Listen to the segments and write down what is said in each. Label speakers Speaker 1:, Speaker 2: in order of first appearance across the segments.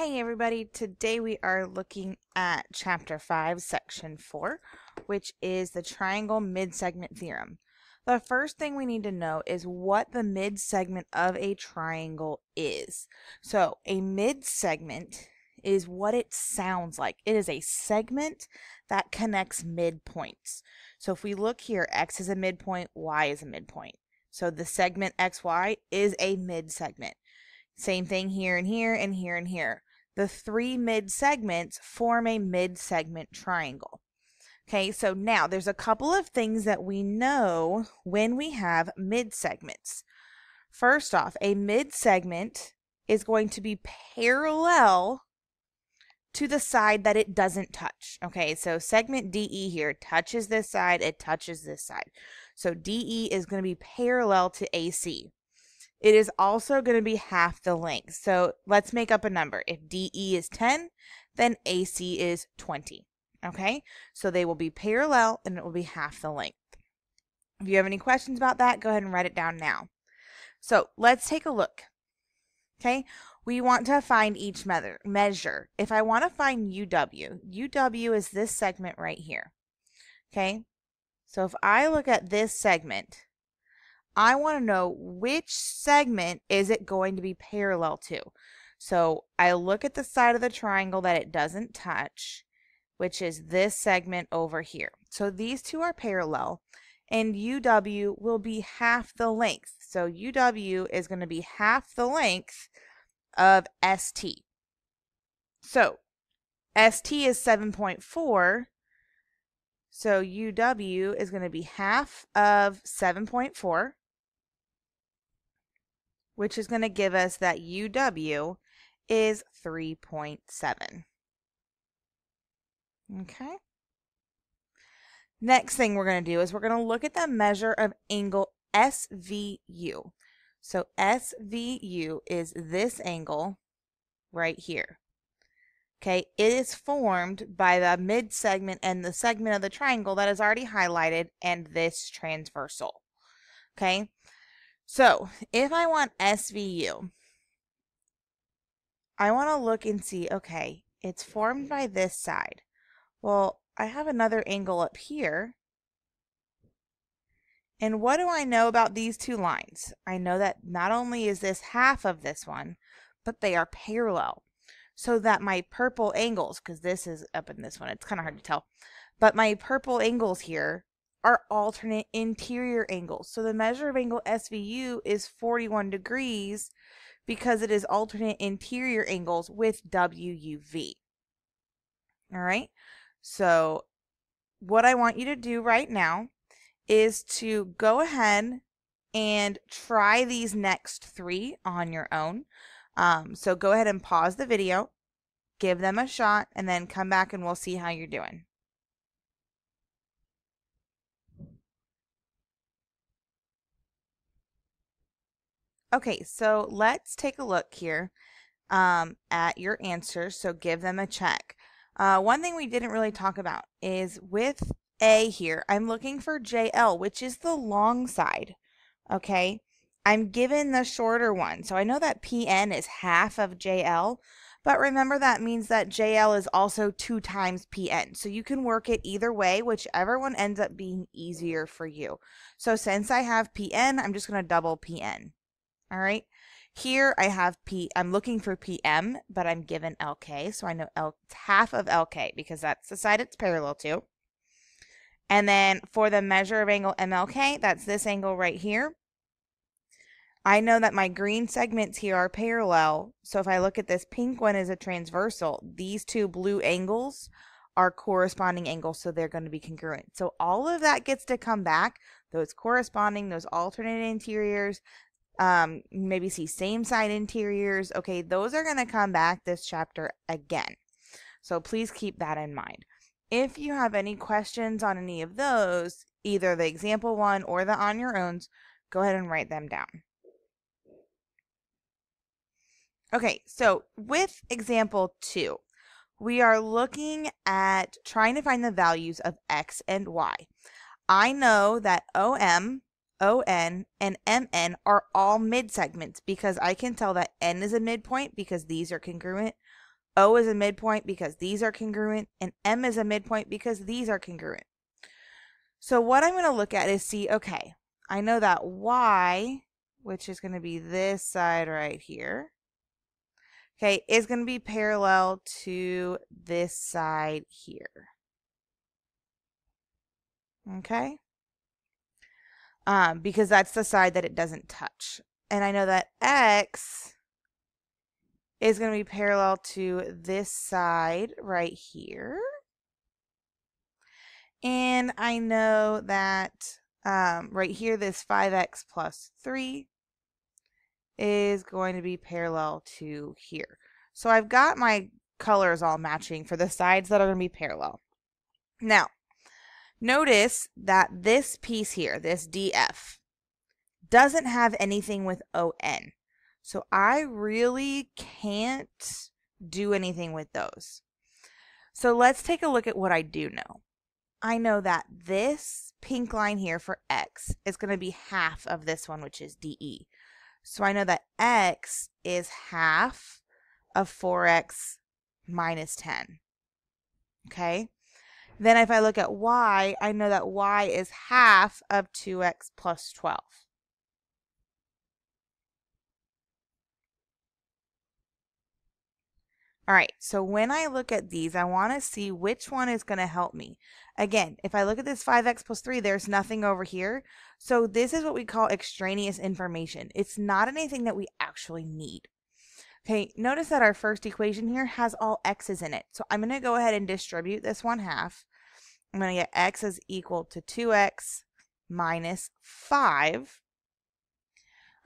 Speaker 1: Hey everybody, today we are looking at chapter 5, section 4, which is the triangle mid-segment theorem. The first thing we need to know is what the mid-segment of a triangle is. So a mid-segment is what it sounds like. It is a segment that connects midpoints. So if we look here, x is a midpoint, y is a midpoint. So the segment xy is a mid-segment. Same thing here and here and here and here the three mid segments form a mid segment triangle. Okay, so now there's a couple of things that we know when we have mid segments. First off, a mid segment is going to be parallel to the side that it doesn't touch. Okay, so segment DE here touches this side, it touches this side. So DE is going to be parallel to AC. It is also going to be half the length. So let's make up a number. If DE is 10, then AC is 20. Okay, so they will be parallel and it will be half the length. If you have any questions about that, go ahead and write it down now. So let's take a look. Okay, we want to find each measure. If I want to find UW, UW is this segment right here. Okay, so if I look at this segment, I want to know which segment is it going to be parallel to. So I look at the side of the triangle that it doesn't touch, which is this segment over here. So these two are parallel and UW will be half the length. So UW is going to be half the length of ST. So ST is 7.4. So UW is going to be half of 7.4 which is going to give us that UW is 3.7. Okay. Next thing we're going to do is we're going to look at the measure of angle SVU. So SVU is this angle right here. Okay, it is formed by the mid segment and the segment of the triangle that is already highlighted and this transversal. Okay, so if I want SVU, I want to look and see, okay, it's formed by this side. Well, I have another angle up here. And what do I know about these two lines? I know that not only is this half of this one, but they are parallel. So that my purple angles, because this is up in this one, it's kind of hard to tell, but my purple angles here are alternate interior angles. So the measure of angle SVU is 41 degrees because it is alternate interior angles with WUV. All right. So what I want you to do right now is to go ahead and try these next three on your own. Um, so go ahead and pause the video, give them a shot, and then come back and we'll see how you're doing. Okay, so let's take a look here um, at your answers. So give them a check. Uh, one thing we didn't really talk about is with A here, I'm looking for JL, which is the long side. Okay, I'm given the shorter one. So I know that PN is half of JL, but remember that means that JL is also two times PN. So you can work it either way, whichever one ends up being easier for you. So since I have PN, I'm just going to double PN. All right. Here I have P, I'm looking for PM, but I'm given LK. So I know L, half of LK because that's the side it's parallel to. And then for the measure of angle MLK, that's this angle right here. I know that my green segments here are parallel. So if I look at this pink one as a transversal, these two blue angles are corresponding angles. So they're going to be congruent. So all of that gets to come back. Those corresponding, those alternate interiors, um, maybe see same side interiors. Okay, those are going to come back this chapter again. So please keep that in mind. If you have any questions on any of those, either the example one or the on your own, go ahead and write them down. Okay, so with example two, we are looking at trying to find the values of x and y. I know that OM ON, and MN are all mid segments because I can tell that N is a midpoint because these are congruent. O is a midpoint because these are congruent, and M is a midpoint because these are congruent. So what I'm going to look at is see, okay, I know that Y, which is going to be this side right here, okay, is going to be parallel to this side here. Okay? Um, because that's the side that it doesn't touch. And I know that X is going to be parallel to this side right here. And I know that um, right here, this 5x plus 3 is going to be parallel to here. So I've got my colors all matching for the sides that are going to be parallel. Now, notice that this piece here, this DF, doesn't have anything with ON. So I really can't do anything with those. So let's take a look at what I do know. I know that this pink line here for x is going to be half of this one, which is DE. So I know that x is half of 4x minus 10. Okay? Then if I look at y, I know that y is half of 2x plus 12. All right, so when I look at these, I want to see which one is going to help me. Again, if I look at this 5x plus 3, there's nothing over here. So this is what we call extraneous information. It's not anything that we actually need. Okay, notice that our first equation here has all x's in it. So I'm going to go ahead and distribute this one half. I'm going to get x is equal to 2x minus 5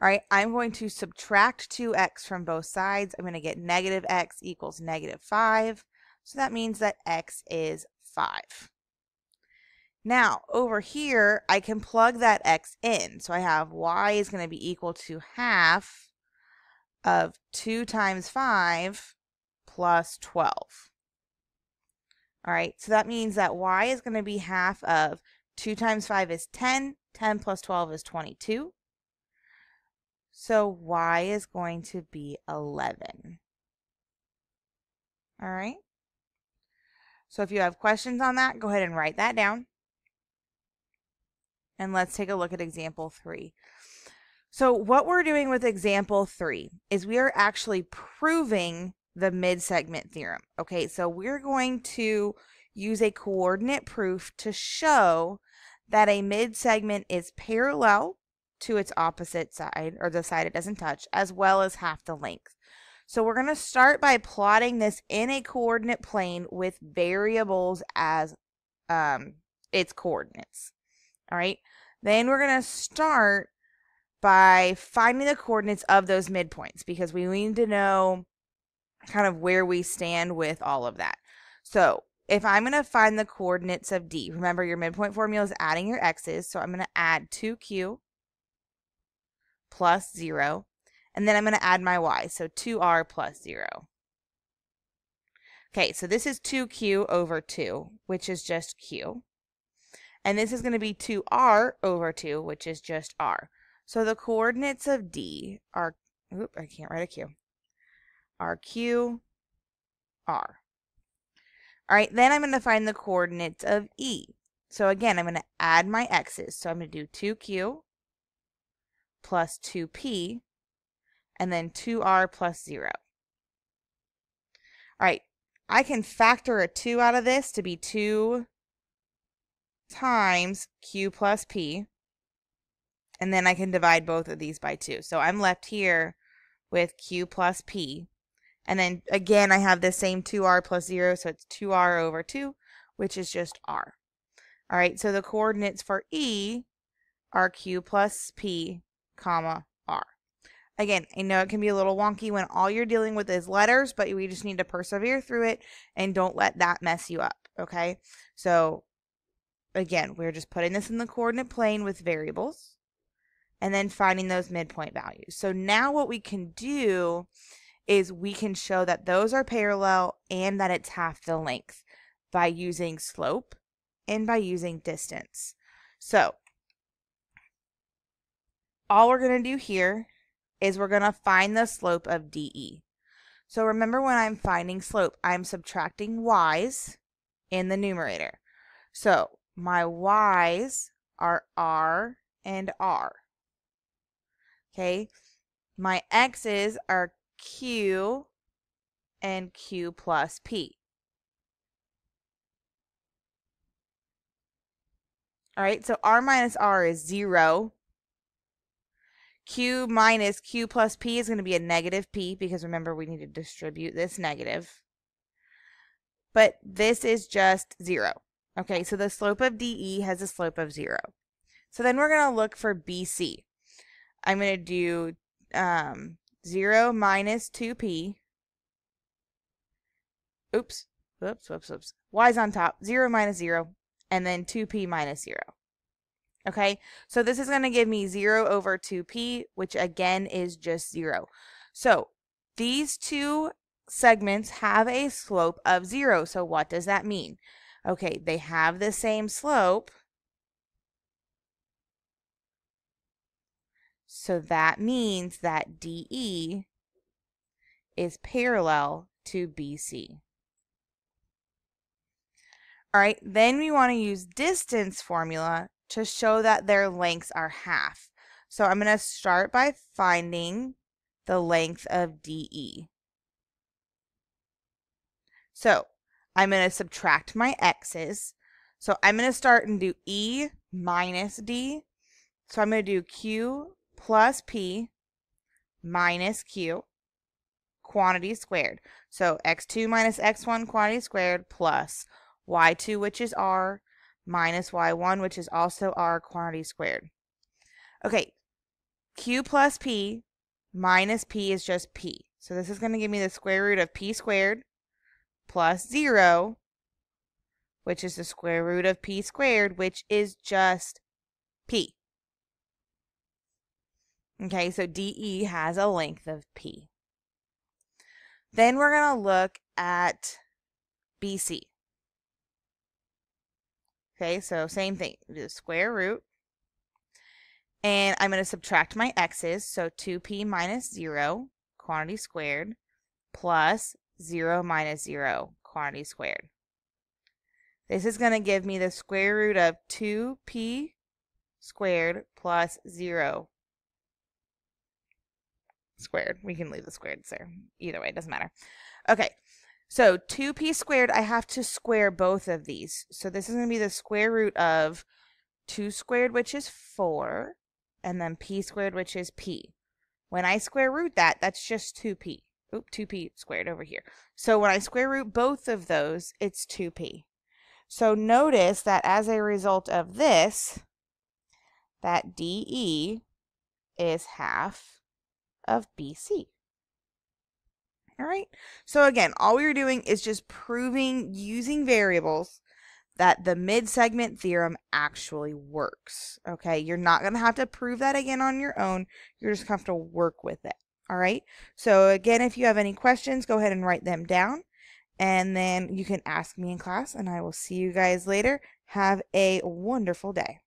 Speaker 1: all right, I'm going to subtract 2x from both sides. I'm going to get negative x equals negative 5. So that means that x is 5. Now, over here, I can plug that x in. So I have y is going to be equal to half of 2 times 5 plus 12. All right, so that means that y is going to be half of 2 times 5 is 10, 10 plus 12 is 22. So y is going to be 11. All right. So if you have questions on that, go ahead and write that down. And let's take a look at example three. So what we're doing with example three is we are actually proving the mid-segment theorem. Okay, so we're going to use a coordinate proof to show that a mid-segment is parallel to its opposite side, or the side it doesn't touch, as well as half the length. So we're going to start by plotting this in a coordinate plane with variables as um, its coordinates. All right. Then we're going to start by finding the coordinates of those midpoints because we need to know kind of where we stand with all of that. So if I'm going to find the coordinates of D, remember your midpoint formula is adding your x's. So I'm going to add 2q plus 0. And then I'm going to add my y, so 2r plus 0. Okay, so this is 2q over 2, which is just q. And this is going to be 2r over 2, which is just r. So the coordinates of D are, oop, I can't write a q, are q, r. All right, then I'm going to find the coordinates of E. So again, I'm going to add my x's. So I'm going to do 2q plus 2p, and then 2r plus 0. All right, I can factor a 2 out of this to be 2 times q plus p, and then I can divide both of these by 2. So I'm left here with q plus p, and then again I have the same 2r plus 0, so it's 2r over 2, which is just r. All right, so the coordinates for E are q plus p comma, R. Again, I know it can be a little wonky when all you're dealing with is letters, but we just need to persevere through it and don't let that mess you up, okay? So, again, we're just putting this in the coordinate plane with variables and then finding those midpoint values. So now what we can do is we can show that those are parallel and that it's half the length by using slope and by using distance. So all we're going to do here is we're going to find the slope of DE. So remember when I'm finding slope, I'm subtracting y's in the numerator. So my y's are r and r. Okay, my x's are q and q plus p. All right, so r minus r is 0. q minus q plus p is going to be a negative p because remember we need to distribute this negative. But this is just 0. Okay, so the slope of DE has a slope of 0. So then we're going to look for BC. I'm going to do um, 0 minus 2p. Oops, whoops, whoops, whoops. Y's on top, 0 minus 0, and then 2p minus 0. Okay, so this is going to give me 0 over 2p, which again is just 0. So these two segments have a slope of 0. So what does that mean? Okay, they have the same slope. So that means that DE is parallel to BC. All right, then we want to use distance formula to show that their lengths are half. So I'm going to start by finding the length of DE. So I'm going to subtract my x's. So I'm going to start and do E minus D. So I'm going to do Q plus P minus Q quantity squared. So x2 minus x1 quantity squared plus y2, which is r, minus y1, which is also r quantity squared. Okay, q plus p minus p is just p. So this is going to give me the square root of p squared plus 0, which is the square root of p squared, which is just p. Okay, so DE has a length of p. Then we're going to look at BC. Okay, so same thing. The square root. And I'm going to subtract my x's. So 2p minus 0, quantity squared, plus 0 minus 0, quantity squared. This is going to give me the square root of 2p squared plus 0 squared. We can leave the squared there. Either way, it doesn't matter. Okay, so 2p squared, I have to square both of these. So this is going to be the square root of 2 squared, which is 4, and then p squared, which is p. When I square root that, that's just 2p. Oop, 2p squared over here. So when I square root both of those, it's 2p. So notice that as a result of this, that DE is half of BC. All right. So again, all we were doing is just proving using variables that the mid-segment theorem actually works. Okay. You're not going to have to prove that again on your own. You're just going to have to work with it. All right. So again, if you have any questions, go ahead and write them down. And then you can ask me in class and I will see you guys later. Have a wonderful day.